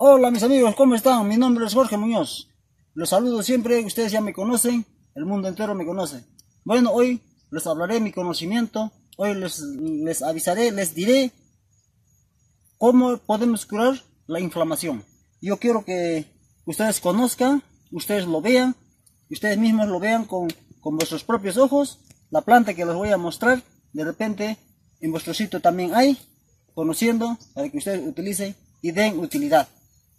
Hola mis amigos, ¿cómo están? Mi nombre es Jorge Muñoz. Los saludo siempre, ustedes ya me conocen, el mundo entero me conoce. Bueno, hoy les hablaré mi conocimiento, hoy les, les avisaré, les diré cómo podemos curar la inflamación. Yo quiero que ustedes conozcan, ustedes lo vean, ustedes mismos lo vean con, con vuestros propios ojos. La planta que les voy a mostrar, de repente en vuestro sitio también hay, conociendo, para que ustedes utilicen y den utilidad.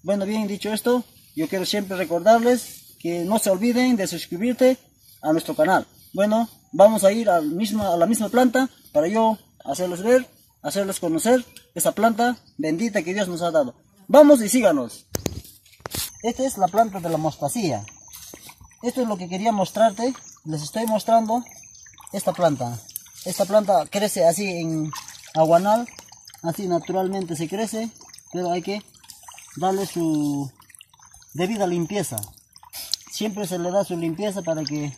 Bueno, bien dicho esto, yo quiero siempre recordarles que no se olviden de suscribirte a nuestro canal. Bueno, vamos a ir a, misma, a la misma planta para yo hacerles ver, hacerles conocer esa planta bendita que Dios nos ha dado. Vamos y síganos. Esta es la planta de la mostacía. Esto es lo que quería mostrarte. Les estoy mostrando esta planta. Esta planta crece así en aguanal, así naturalmente se crece, pero hay que darle su debida limpieza. Siempre se le da su limpieza para que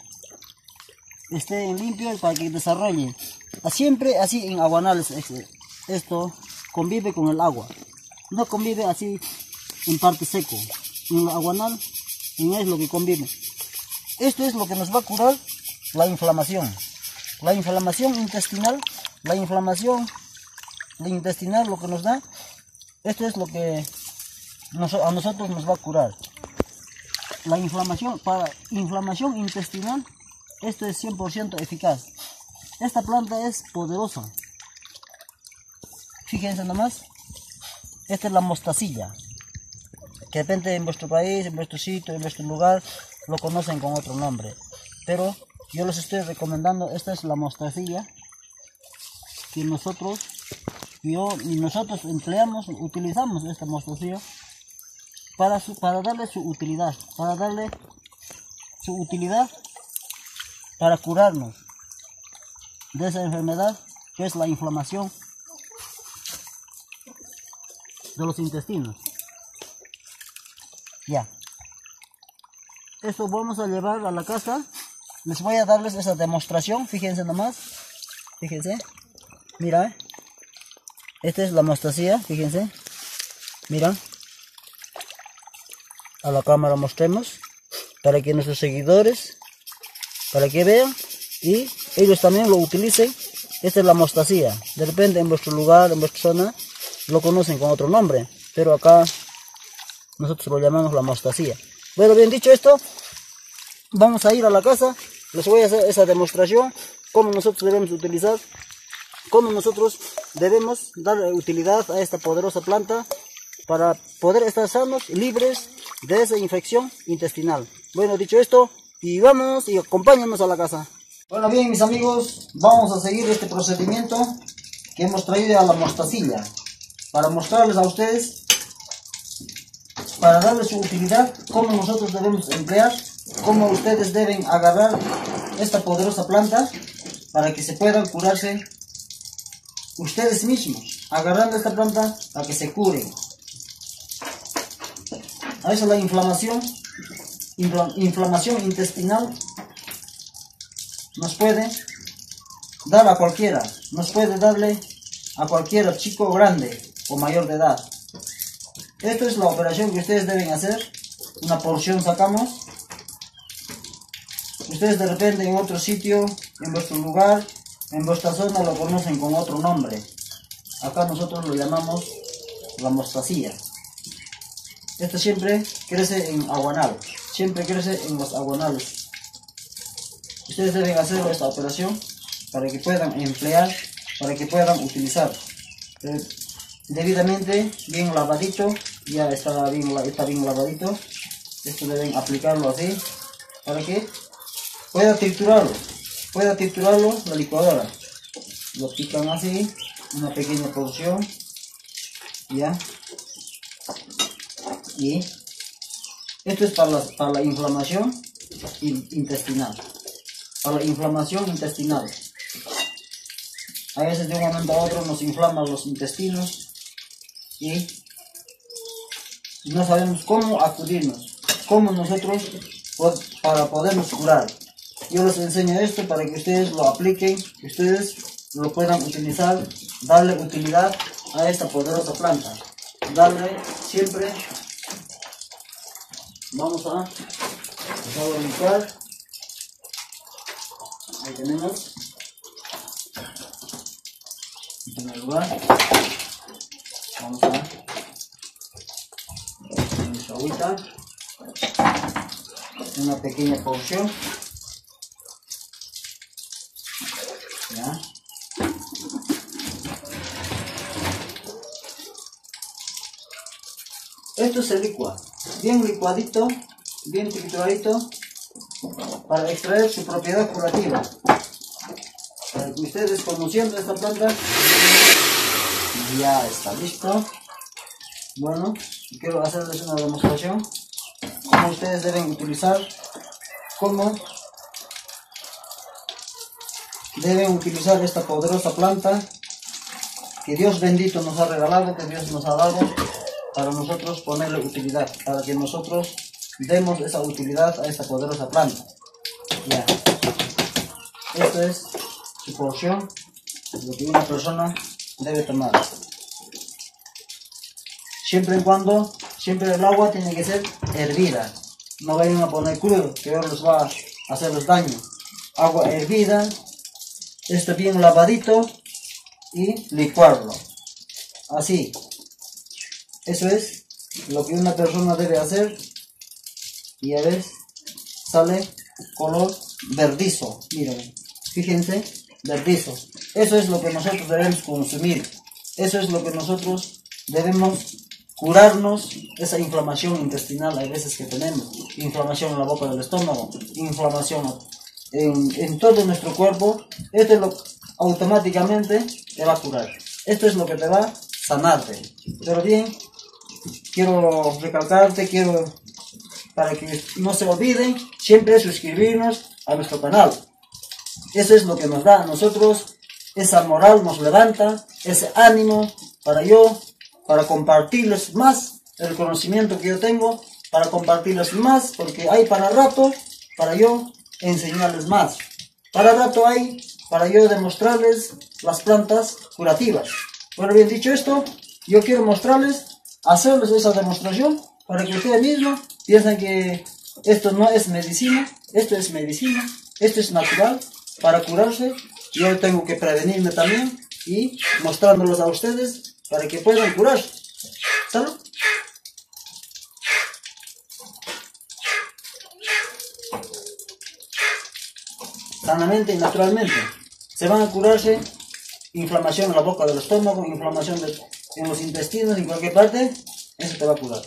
esté limpio y para que desarrolle. Siempre así en aguanales esto convive con el agua. No convive así en parte seco. En el aguanal en es lo que convive. Esto es lo que nos va a curar la inflamación. La inflamación intestinal, la inflamación intestinal lo que nos da, esto es lo que a nosotros nos va a curar. La inflamación, para inflamación intestinal, esto es 100% eficaz. Esta planta es poderosa. Fíjense nomás, esta es la mostacilla. Que depende en vuestro país, en vuestro sitio, en vuestro lugar, lo conocen con otro nombre. Pero yo les estoy recomendando, esta es la mostacilla que nosotros, yo nosotros empleamos, utilizamos esta mostacilla para, su, para darle su utilidad, para darle su utilidad para curarnos de esa enfermedad que es la inflamación de los intestinos. Ya. Esto vamos a llevar a la casa. Les voy a darles esa demostración. Fíjense nomás. Fíjense. Mira. Esta es la mostacía. Fíjense. Mira a la cámara mostremos para que nuestros seguidores para que vean y ellos también lo utilicen. Esta es la mostacía. De repente en vuestro lugar en vuestra zona lo conocen con otro nombre pero acá nosotros lo llamamos la mostacía. Bueno bien dicho esto vamos a ir a la casa. Les voy a hacer esa demostración cómo nosotros debemos utilizar cómo nosotros debemos dar utilidad a esta poderosa planta para poder estar sanos libres de esa infección intestinal. Bueno, dicho esto, y vamos y acompáñanos a la casa. Bueno, bien, mis amigos, vamos a seguir este procedimiento que hemos traído a la mostacilla para mostrarles a ustedes, para darles su utilidad, cómo nosotros debemos emplear, cómo ustedes deben agarrar esta poderosa planta para que se puedan curarse ustedes mismos, agarrando esta planta para que se curen. A veces la inflamación, inflamación intestinal nos puede dar a cualquiera, nos puede darle a cualquiera, chico grande o mayor de edad. Esto es la operación que ustedes deben hacer. Una porción sacamos. Ustedes de repente en otro sitio, en vuestro lugar, en vuestra zona lo conocen con otro nombre. Acá nosotros lo llamamos la mostacilla. Esto siempre crece en aguanal, siempre crece en los aguanales. Ustedes deben hacer esta operación para que puedan emplear, para que puedan utilizar. Eh, debidamente bien lavadito, ya está bien, está bien lavadito. Esto deben aplicarlo así para que pueda triturarlo, pueda triturarlo la licuadora. Lo pican así, una pequeña porción, ya y esto es para la, para la inflamación intestinal. Para la inflamación intestinal. A veces de un momento a otro nos inflaman los intestinos y no sabemos cómo acudirnos, cómo nosotros para podernos curar. Yo les enseño esto para que ustedes lo apliquen, que ustedes lo puedan utilizar, darle utilidad a esta poderosa planta. Darle siempre vamos a a limpiar. Ahí tenemos. En primer lugar, vamos a nuestra agüita, una pequeña porción. ¿Ya? Esto se licua, bien licuadito, bien trituradito, para extraer su propiedad curativa. Para que ustedes conociendo esta planta, ya está listo. Bueno, quiero hacerles una demostración cómo ustedes deben utilizar, cómo deben utilizar esta poderosa planta que Dios bendito nos ha regalado, que Dios nos ha dado para nosotros ponerle utilidad, para que nosotros demos esa utilidad a esta poderosa planta. Ya. Esto es su porción, lo que una persona debe tomar. Siempre y cuando, siempre el agua tiene que ser hervida. No vayan a poner crudo, que ahora les va a hacerles daño. Agua hervida, esto bien lavadito y licuarlo. Así, eso es lo que una persona debe hacer. Y a ver, sale color verdizo. Miren, fíjense, verdizo. Eso es lo que nosotros debemos consumir. Eso es lo que nosotros debemos curarnos esa inflamación intestinal hay veces que tenemos. Inflamación en la boca del estómago, inflamación en, en todo nuestro cuerpo. Esto es lo automáticamente te va a curar. Esto es lo que te va a sanarte. Pero bien, quiero recalcarte, quiero para que no se olviden, siempre suscribirnos a nuestro canal. Eso es lo que nos da a nosotros, esa moral nos levanta, ese ánimo para yo, para compartirles más el conocimiento que yo tengo, para compartirles más, porque hay para rato, para yo enseñarles más. Para rato hay, para yo demostrarles las plantas curativas. Bueno, bien dicho esto, yo quiero mostrarles hacerles esa demostración para que ustedes mismos piensen que esto no es medicina, esto es medicina, esto es natural para curarse. Yo tengo que prevenirme también y mostrándolos a ustedes para que puedan curarse. ¿Salud? Sanamente y naturalmente. Se van a curarse inflamación en la boca del estómago, inflamación de en los intestinos, en cualquier parte, eso te va a curar.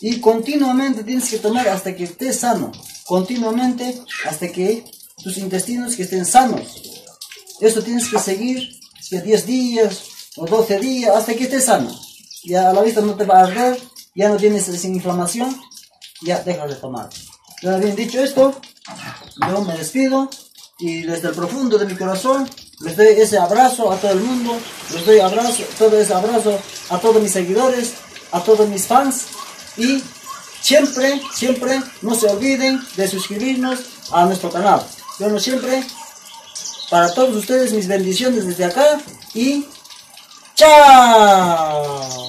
Y continuamente tienes que tomar hasta que estés sano. Continuamente hasta que tus intestinos que estén sanos. Esto tienes que seguir 10 días o 12 días hasta que estés sano. Ya a la vista no te va a arder, ya no tienes esa inflamación, ya dejas de tomar. Ya bien dicho esto, yo me despido y desde el profundo de mi corazón les doy ese abrazo a todo el mundo, les doy abrazo, todo ese abrazo a todos mis seguidores, a todos mis fans y siempre, siempre no se olviden de suscribirnos a nuestro canal. Bueno, siempre para todos ustedes mis bendiciones desde acá y chao.